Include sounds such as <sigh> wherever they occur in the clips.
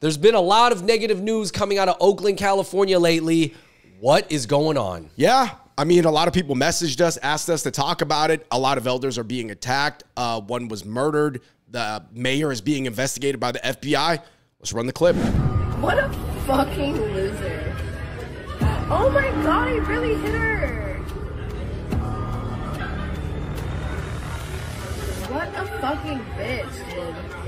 There's been a lot of negative news coming out of Oakland, California lately. What is going on? Yeah. I mean, a lot of people messaged us, asked us to talk about it. A lot of elders are being attacked. Uh, one was murdered. The mayor is being investigated by the FBI. Let's run the clip. What a fucking loser. Oh my god, he really hit her. What a fucking bitch, dude.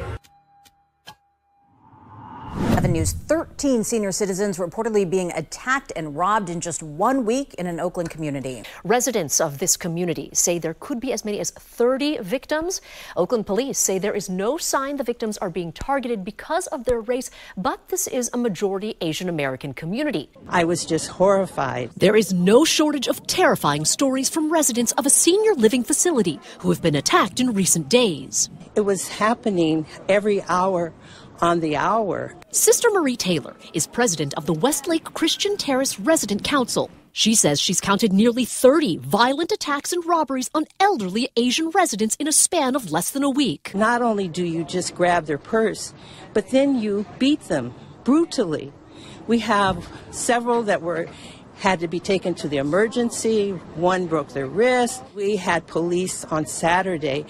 7 News 13 senior citizens reportedly being attacked and robbed in just one week in an Oakland community. Residents of this community say there could be as many as 30 victims. Oakland police say there is no sign the victims are being targeted because of their race, but this is a majority Asian American community. I was just horrified. There is no shortage of terrifying stories from residents of a senior living facility who have been attacked in recent days. It was happening every hour on the hour. Sister Marie Taylor is president of the Westlake Christian Terrace Resident Council. She says she's counted nearly 30 violent attacks and robberies on elderly Asian residents in a span of less than a week. Not only do you just grab their purse, but then you beat them brutally. We have several that were had to be taken to the emergency. One broke their wrist. We had police on Saturday.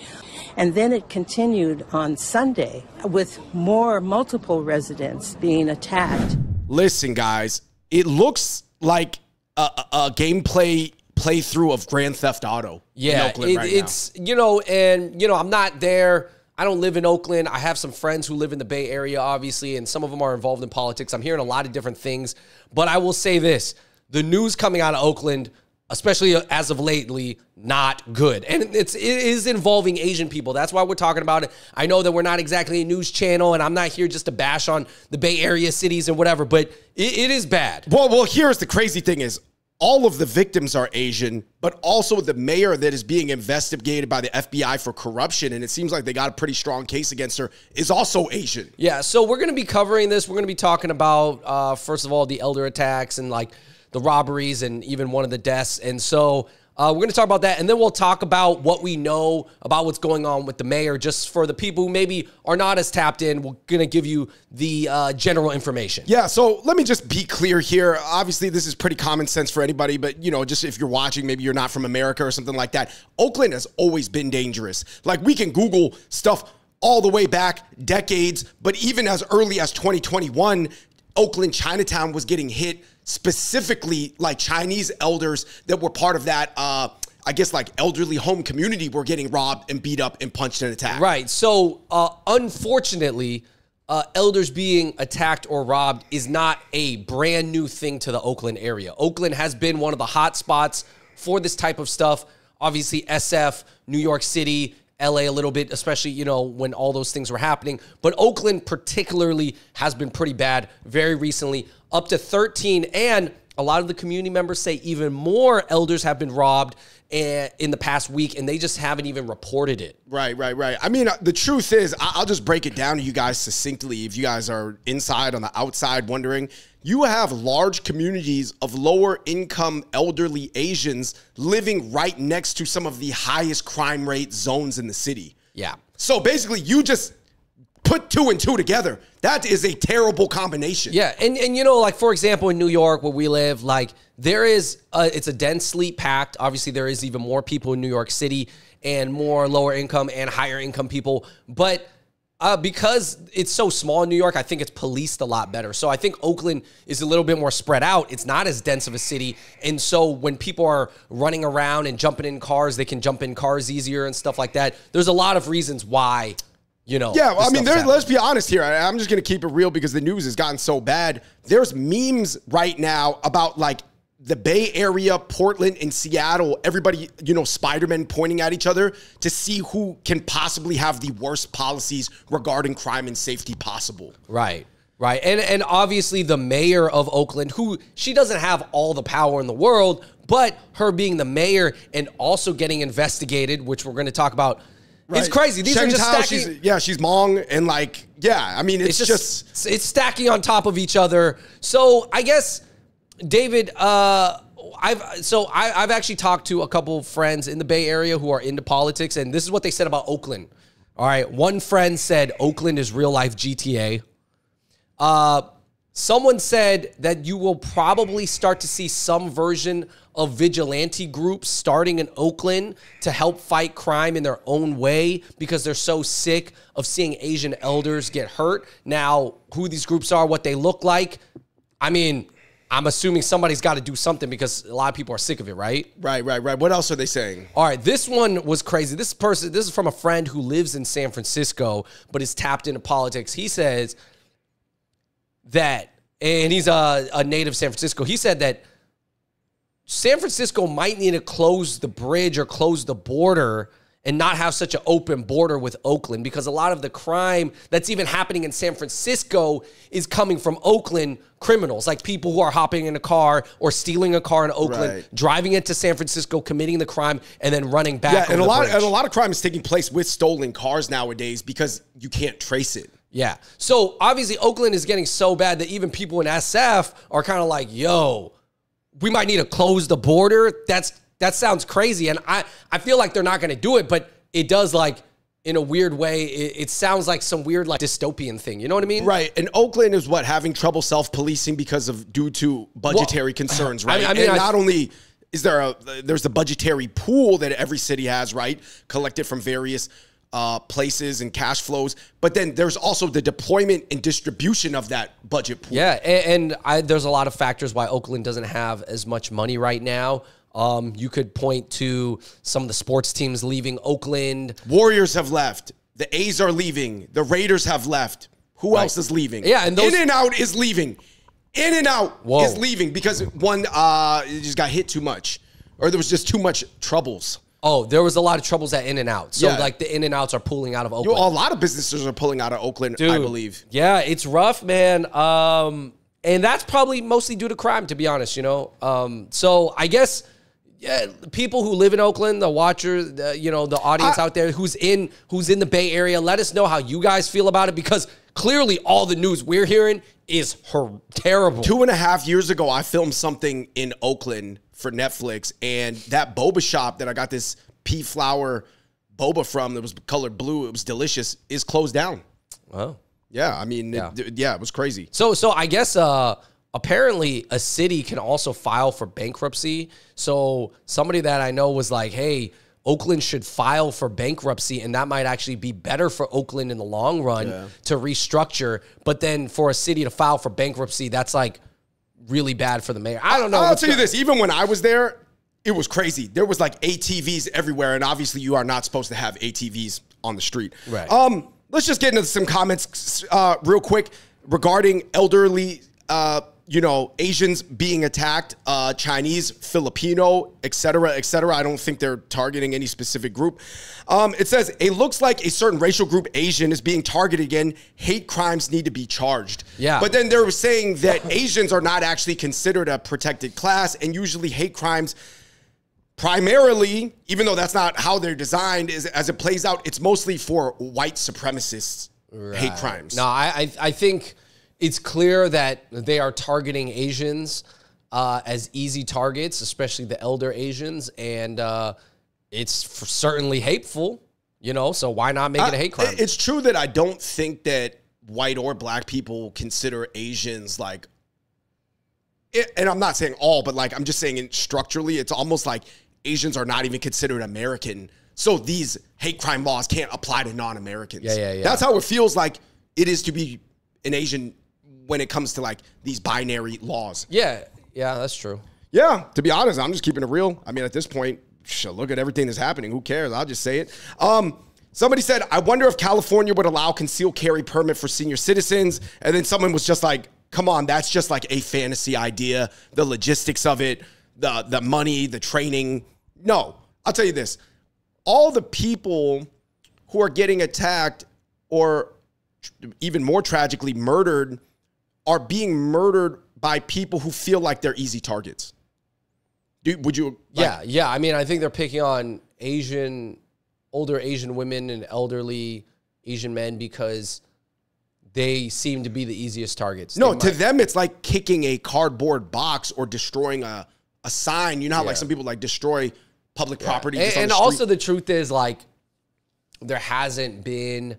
And then it continued on Sunday with more multiple residents being attacked. Listen, guys, it looks like a, a, a gameplay playthrough of Grand Theft Auto. Yeah, it, right it's now. you know, and you know, I'm not there. I don't live in Oakland. I have some friends who live in the Bay Area, obviously, and some of them are involved in politics. I'm hearing a lot of different things, but I will say this: the news coming out of Oakland especially as of lately, not good. And it's it is involving Asian people. That's why we're talking about it. I know that we're not exactly a news channel, and I'm not here just to bash on the Bay Area cities and whatever, but it, it is bad. Well, well, here's the crazy thing: is all of the victims are Asian, but also the mayor that is being investigated by the FBI for corruption, and it seems like they got a pretty strong case against her, is also Asian. Yeah, so we're going to be covering this. We're going to be talking about, uh, first of all, the elder attacks and like the robberies and even one of the deaths. And so uh, we're going to talk about that, and then we'll talk about what we know about what's going on with the mayor. Just for the people who maybe are not as tapped in, we're going to give you the uh, general information. Yeah. So let me just be clear here. Obviously, this is pretty common sense for anybody, but you know, just if you're watching, maybe you're not from America or something like that. Oakland has always been dangerous. Like we can Google stuff all the way back decades, but even as early as 2021, Oakland Chinatown was getting hit specifically like Chinese elders that were part of that uh I guess like elderly home community were getting robbed and beat up and punched and attacked. Right. So uh unfortunately, uh, elders being attacked or robbed is not a brand new thing to the Oakland area. Oakland has been one of the hot spots for this type of stuff. Obviously, SF, New York City, LA a little bit, especially, you know, when all those things were happening. But Oakland, particularly, has been pretty bad very recently, up to 13. And a lot of the community members say even more elders have been robbed eh, in the past week and they just haven't even reported it. Right, right, right. I mean, uh, the truth is, I'll just break it down to you guys succinctly. If you guys are inside on the outside wondering, you have large communities of lower income elderly Asians living right next to some of the highest crime rate zones in the city. Yeah. So basically, you just put two and two together. That is a terrible combination. Yeah, and and you know, like for example, in New York where we live, like there is a, it's a densely packed. Obviously, there is even more people in New York City and more lower income and higher income people, but uh, because it's so small in New York, I think it's policed a lot better. So I think Oakland is a little bit more spread out. It's not as dense of a city. And so when people are running around and jumping in cars, they can jump in cars easier and stuff like that. There's a lot of reasons why, you know. Yeah, well, I mean, there, let's be honest here. I, I'm just going to keep it real because the news has gotten so bad. There's memes right now about like the Bay Area, Portland, and Seattle, everybody, you know, Spider-Man pointing at each other to see who can possibly have the worst policies regarding crime and safety possible. Right. Right. And and obviously the mayor of Oakland, who she doesn't have all the power in the world, but her being the mayor and also getting investigated, which we're going to talk about Right. It's crazy. These Sheng are just stacking. She's, yeah, she's Hmong and like, yeah. I mean, it's, it's just, just, it's stacking on top of each other. So I guess David, uh, I've so I, have actually talked to a couple friends in the Bay Area who are into politics, and this is what they said about Oakland. All right, one friend said Oakland is real life GTA. Uh, someone said that you will probably start to see some version of vigilante groups starting in Oakland to help fight crime in their own way because they're so sick of seeing Asian elders get hurt. Now, who these groups are, what they look like, I mean, I'm assuming somebody's got to do something because a lot of people are sick of it, right? Right, right, right. What else are they saying? All right, this one was crazy. This person, this is from a friend who lives in San Francisco but is tapped into politics. He says that, and he's a, a native San Francisco. He said that San Francisco might need to close the bridge or close the border and not have such an open border with Oakland because a lot of the crime that's even happening in San Francisco is coming from Oakland criminals, like people who are hopping in a car or stealing a car in Oakland, Right. driving it to San Francisco, committing the crime, and then running back. Yeah, and a lot bridge. and a lot of crime is taking place with stolen cars nowadays because you can't trace it. Yeah. So obviously Oakland is getting so bad that even people in SF are kind of like, yo, we might need to close the border. That's that sounds crazy. And I, I feel like they're not gonna do it, but it does like in a weird way, it, it sounds like some weird like dystopian thing. You know what I mean? Right, and Oakland is what having trouble self-policing because of due to budgetary concerns, <laughs> right? I mean, and I- not only is there a there's the budgetary pool that every city has, right, collected from various uh, places and cash flows, but then there's also the deployment and distribution of that budget pool. Yeah, a- and, I, there's a lot of factors why Oakland doesn't have as much money right now. Um, you could point to some of the sports teams leaving Oakland. Warriors have left. The A's are leaving. The Raiders have left. Who else is leaving? Yeah, and those- In and Out is leaving. In and Out Whoa. is leaving because one uh just got hit too much, or there was just too much troubles. Oh, there was a lot of troubles at In and Out. So Yeah. like the In and Outs are pulling out of Oakland. a lot of businesses are pulling out of Oakland, I believe. Yeah, it's rough, man. Um, and that's probably mostly due to crime, to be honest. You know, um, so I guess yeah, people who live in Oakland, the watchers, the, you know, the audience I- out there who's in who's in the Bay Area, let us know how you guys feel about it because clearly all the news we're hearing is her terrible. Two and a half years ago, I filmed something in Oakland for Netflix, and that boba shop that I got this pea flower boba from that was colored blue, it was delicious, is closed down. Oh. Yeah, I mean, Yeah. It, yeah, it was crazy. So so I guess uh apparently a city can also file for bankruptcy. So somebody that I know was like, "Hey, Oakland should file for bankruptcy and that might actually be better for Oakland in the long run to restructure, but then for a city to file for bankruptcy, that's like really bad for the mayor. I don't know. I'll tell you this: even when I was there, it was crazy. There was like ATVs everywhere, and obviously, you are not supposed to have ATVs on the street. Right. Um. Let's just get into some comments uh, real quick regarding elderly, uh, you know, Asians being attacked, uh, Chinese, Filipino, et cetera, et cetera. I don't think they're targeting any specific group. Um, it says it looks like a certain racial group, Asian, is being targeted again. Hate crimes need to be charged. Yeah. But then they're saying that Asians are not actually considered a protected class, and usually hate crimes primarily, even though that's not how they're designed, is as it plays out, it's mostly for white supremacists hate crimes. No, I, I I think it's clear that they are targeting Asians uh, as easy targets, especially the elder Asians, and uh, it's f certainly hateful. You know, so why not make it a hate crime? It's true that I don't think that white or black people consider Asians like it, and I'm not saying all, but like I'm just saying in structurally, it's almost like Asians are not even considered American. So these hate crime laws can't apply to non-Americans. Yeah, yeah, yeah. That's how it feels like it is to be an Asian when it comes to like these binary laws. yeah, yeah, that's true. Yeah, to be honest, I'm just keeping it real. I mean, at this point, sh- look at everything that's happening. Who cares? I'll just say it. Um, somebody said, I wonder if California would allow concealed carry permit for senior citizens. And then someone was just like, come on, that's just like a fantasy idea. The logistics of it, the the money, the training. No, I'll tell you this. All the people who are getting attacked or even more tragically murdered are being murdered by people who feel like they're easy targets. Do, would you? like- Yeah, yeah. I mean, I think they're picking on Asian, older Asian women and elderly Asian men because they seem to be the easiest targets. No, to them it's like kicking a cardboard box or destroying a, a sign. You know how like some people like destroy public property. And, and the also, the truth is, like, there hasn't been,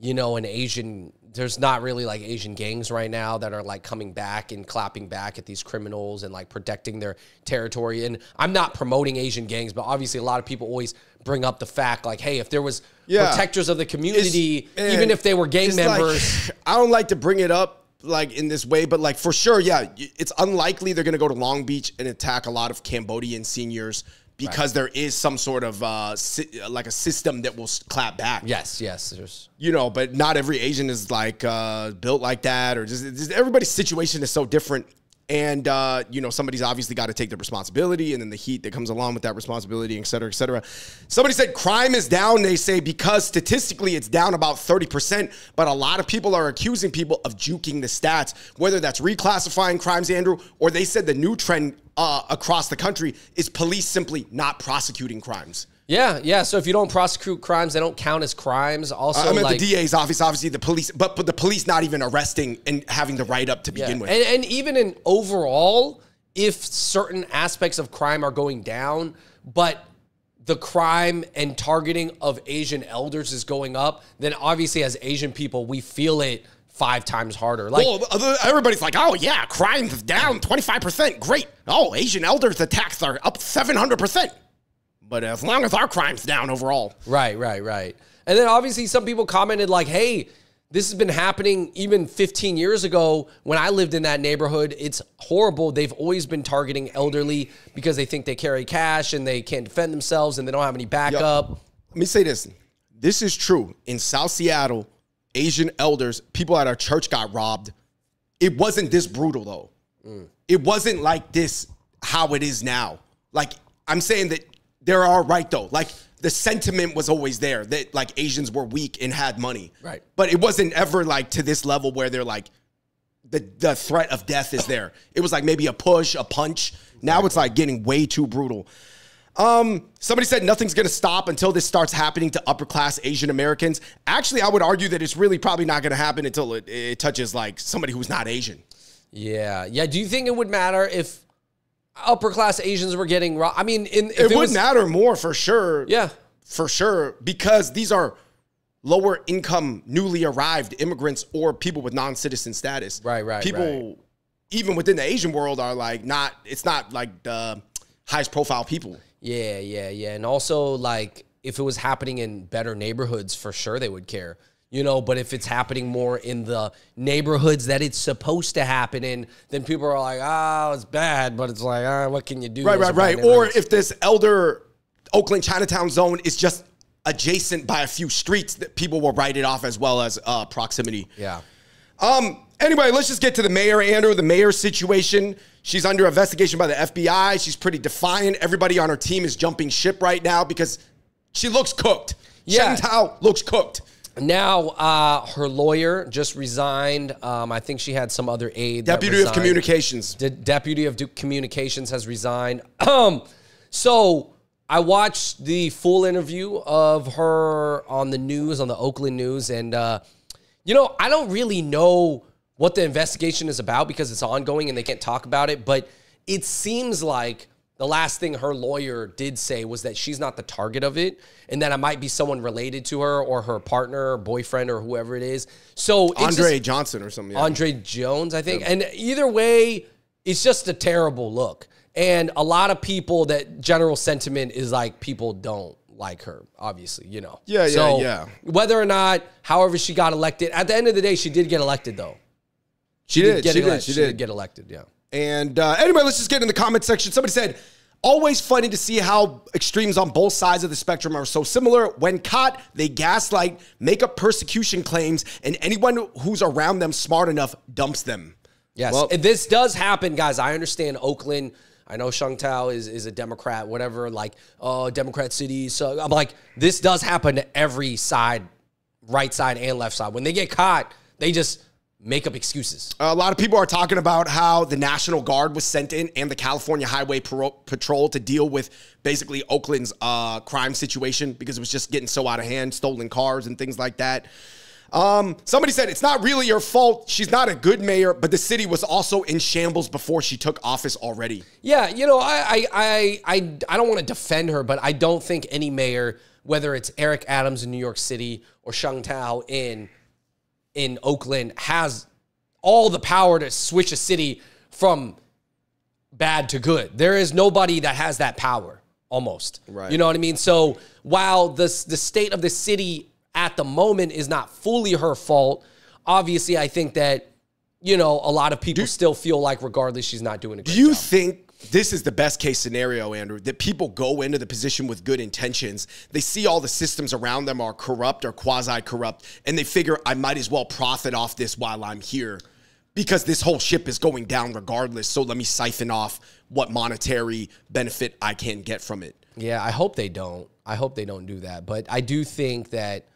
you know, an Asian there's not really like Asian gangs right now that are like coming back and clapping back at these criminals and like protecting their territory. And I'm not promoting Asian gangs, but obviously a lot of people always bring up the fact like, hey, if there was Yeah. protectors of the community, It's- even if they were gang it's like- members, <laughs> I don't like to bring it up like in this way, but like for sure, yeah, it's unlikely they're going to go to Long Beach and attack a lot of Cambodian seniors because there is some sort of uh, si- like a system that will clap back. yes, yes, there's you know, but not every Asian is like uh, built like that, or just, just everybody's situation is so different. And uh, you know, somebody's obviously got to take the responsibility, and then the heat that comes along with that responsibility, et cetera, et cetera. Somebody said crime is down. They say because statistically it's down about thirty percent, but a lot of people are accusing people of juking the stats, whether that's reclassifying crimes, Andrew, or they said the new trend uh, across the country is police simply not prosecuting crimes. yeah, yeah. So if you don't prosecute crimes, they don't count as crimes. Also, I meant like, the DA's office, obviously the police, but, but the police not even arresting and having the write up to begin with. And, and even in overall, if certain aspects of crime are going down, but the crime and targeting of Asian elders is going up, then obviously as Asian people, we feel it five times harder. Like, well, everybody's like, oh yeah, crime's down 25%. Great. Oh, Asian elders attacks are up 700%. But as long as our crime's down overall. right, right, right. And then obviously some people commented like, hey, this has been happening even 15 years ago when I lived in that neighborhood. It's horrible. They've always been targeting elderly because they think they carry cash and they can't defend themselves and they don't have any backup. Let me say this. This is true. In South Seattle, Asian elders, people at our church got robbed. It wasn't this brutal though. It wasn't like this how it is now. Like I'm saying that they're all right though. Like the sentiment was always there that like Asians were weak and had money. Right. But it wasn't ever like to this level where they're like the the threat of death is there. It was like maybe a push, a punch. Now it's like getting way too brutal. Um, somebody said nothing's gonna stop until this starts happening to upper class Asian Americans. Actually, I would argue that it's really probably not gonna happen until it, it touches like somebody who's not Asian. Yeah, yeah. Do you think it would matter if upper class Asians were getting robbed? I mean, in, if It, would was, matter more for sure. Yeah, for sure, because these are lower income, newly arrived immigrants or people with non citizen status. Right, right, People, right. even within the Asian world, are like not. It's not like the highest profile people. Yeah, yeah, yeah. And also, like, if it was happening in better neighborhoods, for sure they would care. You know, but if it's happening more in the neighborhoods that it's supposed to happen in, then people are like, "Oh, it's bad," but it's like, "Ah, what can you do?" Right, right, right. Or if this elder Oakland Chinatown zone is just adjacent by a few streets, that people will write it off as well as uh, proximity. yeah, Um. Anyway, let's just get to the mayor, Andrew. The mayor's situation. She's under investigation by the FBI. She's pretty defiant. Everybody on her team is jumping ship right now because she looks cooked. Yeah. Sheng Thao looks cooked. Now, uh, her lawyer just resigned. Um, I think she had some other aide. Deputy of. Communications. The deputy of Du- communications has resigned. Um, so I watched the full interview of her on the news, on the Oakland news, and uh, you know, I don't really know what the investigation is about because it's ongoing and they can't talk about it. But it seems like the last thing her lawyer did say was that she's not the target of it, and that it might be someone related to her or her partner, or boyfriend, or whoever it is. So Andre just- Johnson or something. yeah. Andre Jones, I think. And either way, it's just a terrible look. And a lot of people that general sentiment is like people don't like her, obviously, you know. Yeah, yeah, so yeah. Whether or not, however she got elected, at the end of the day, she did get elected though. She did. Get She did. elect- She did. get elected, yeah. And uh, anyway, let's just get in the comment section. Somebody said, always funny to see how extremes on both sides of the spectrum are so similar. When caught, they gaslight, make up persecution claims, and anyone who's around them smart enough dumps them. Yes. Well- And this does happen, guys. I understand Oakland. I know Sheng Thao is, is a Democrat, whatever, like, oh, Democrat city. So I'm like, this does happen to every side, right side and left side. When they get caught, they just make up excuses. A lot of people are talking about how the National Guard was sent in and the California Highway Patrol to deal with basically Oakland's uh, crime situation because it was just getting so out of hand, stolen cars and things like that. Um, somebody said it's not really your fault. She's not a good mayor, but the city was also in shambles before she took office already. Yeah, you know, I I I I, I don't want to defend her, but I don't think any mayor, whether it's Eric Adams in New York City or Sheng Thao in in Oakland has all the power to switch a city from bad to good. There is nobody that has that power almost. Right. You know what I mean? So while the the state of the city at the moment is not fully her fault, obviously I think that you know a lot of people still feel like regardless she's not doing a good Do you job. think this is the best case scenario, Andrew? That people go into the position with good intentions. They see all the systems around them are corrupt or quasi corrupt, and they figure, I might as well profit off this while I'm here because this whole ship is going down regardless. So let me siphon off what monetary benefit I can get from it. Yeah, I hope they don't. I hope they don't do that. But I do think that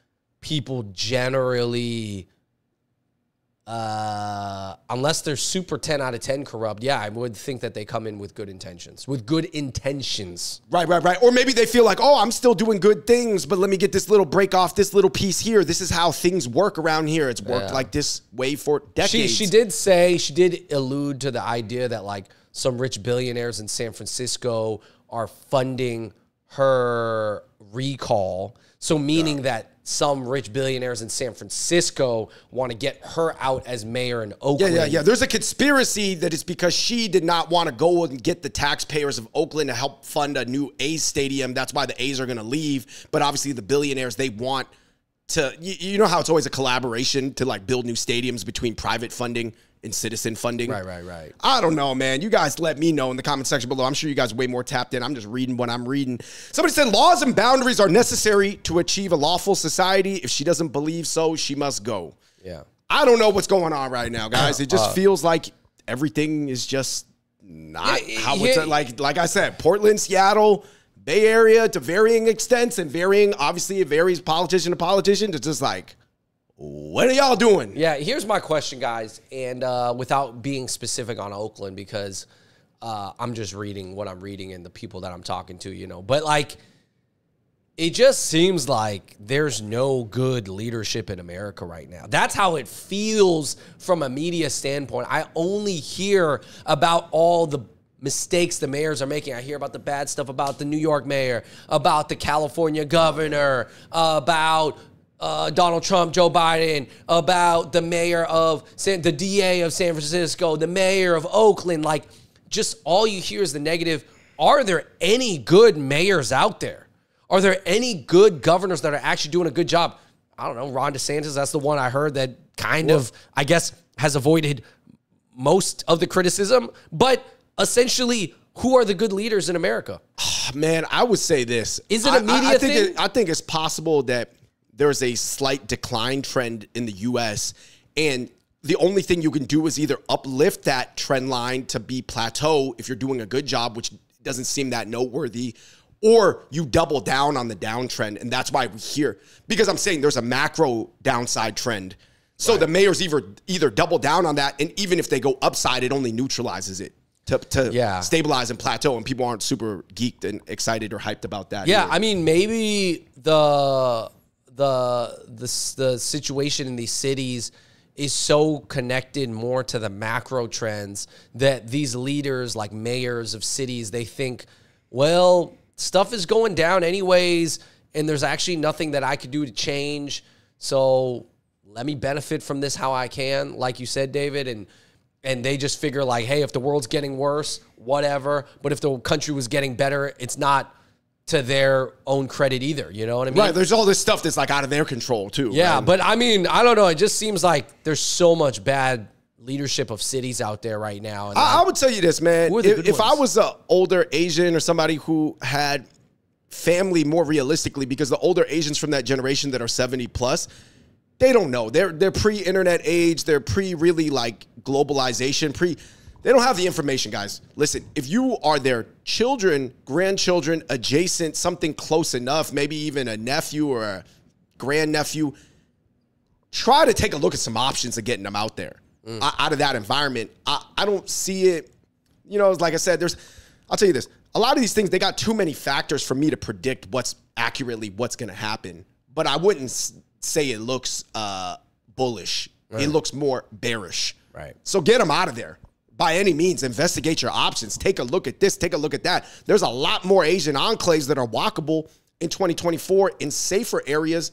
people generally, uh, unless they're super 10 out of 10 corrupt, yeah, I would think that they come in with good intentions. With good intentions. Right, right, right. Or maybe they feel like, oh, I'm still doing good things, but let me get this little break off, this little piece here. This is how things work around here. It's worked Yeah. like this way for decades. she did say, she did allude to the idea that like some rich billionaires in San Francisco are funding her recall. So, meaning that some rich billionaires in San Francisco want to get her out as mayor in Oakland. Yeah, yeah, yeah. There's a conspiracy that it's because she did not want to go and get the taxpayers of Oakland to help fund a new A's stadium. That's why the A's are going to leave. But obviously, the billionaires they want to. You, you know how it's always a collaboration to like build new stadiums between private funding and citizen funding. Right, right, right. I don't know, man. You guys let me know in the comment section below. I'm sure you guys are way more tapped in. I'm just reading what I'm reading. Somebody said laws and boundaries are necessary to achieve a lawful society. If she doesn't believe so, she must go. Yeah. I don't know what's going on right now, guys. It just uh, feels like everything is just not Yeah, how it's yeah. like. Like I said, Portland, Seattle, Bay Area to varying extents and varying. Obviously, it varies politician to politician. It's just like, what are y'all doing? Yeah, here's my question, guys, and uh, without being specific on Oakland, because uh, I'm just reading what I'm reading and the people that I'm talking to, you know. But like, it just seems like there's no good leadership in America right now. That's how it feels from a media standpoint. I only hear about all the mistakes the mayors are making. I hear about the bad stuff about the New York mayor, about the California governor, about uh, Donald Trump, Joe Biden, about the mayor of San, the DA of San Francisco, the mayor of Oakland. Like, just all you hear is the negative. Are there any good mayors out there? Are there any good governors that are actually doing a good job? I don't know. Ron DeSantis, that's the one I heard that kind of, I guess, has avoided most of the criticism. But essentially, who are the good leaders in America? Ah, man, I would say this. Is it a I- I- media I think thing? It, I think it's possible that there's a slight decline trend in the U.S. and the only thing you can do is either uplift that trend line to be plateau if you're doing a good job, which doesn't seem that noteworthy, or you double down on the downtrend, and that's why we hear because I'm saying there's a macro downside trend. So the mayors either either double down on that, and even if they go upside, it only neutralizes it to, to Yeah. stabilize and plateau, and people aren't super geeked and excited or hyped about that. Yeah, either. I mean, maybe the the the the situation in these cities is so connected more to the macro trends that these leaders, like mayors of cities, they think, well, stuff is going down anyways, and there's actually nothing that I could do to change. So let me benefit from this how I can, like you said, David, and and they just figure like, hey, if the world's getting worse, whatever. But if the country was getting better, it's not to their own credit either. You know what I mean? right. There's all this stuff that's like out of their control too. Yeah, right? but I mean, I don't know. It just seems like there's so much bad leadership of cities out there right now. And I, I would tell you this, man. Who are the If, if I was an older Asian or somebody who had family more realistically, because the older Asians from that generation that are 70 plus, they don't know. They're they're pre-internet age. They're pre really like globalization. Pre, they don't have the information, guys. Listen, if you are their children, grandchildren, adjacent, something close enough, maybe even a nephew or a grandnephew, try to take a look at some options of getting them out there, Mm. out of that environment. I, I don't see it. You know, like I said, there's. I'll tell you this. A lot of these things they got too many factors for me to predict what's accurately what's going to happen. But I wouldn't say it looks uh, bullish. It looks more bearish. Right. So get them out of there by any means. Investigate your options. Take a look at this. Take a look at that. There's a lot more Asian enclaves that are walkable in 2024 in safer areas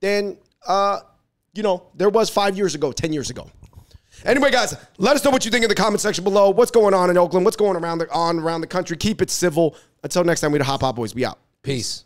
than uh, you know, there was five years ago, 10 years ago. Anyway, guys, let us know what you think in the comment section below. What's going on in Oakland? What's going around the, on around the country? Keep it civil. Until next time, we the Hot Pot Boys. Be out. Peace.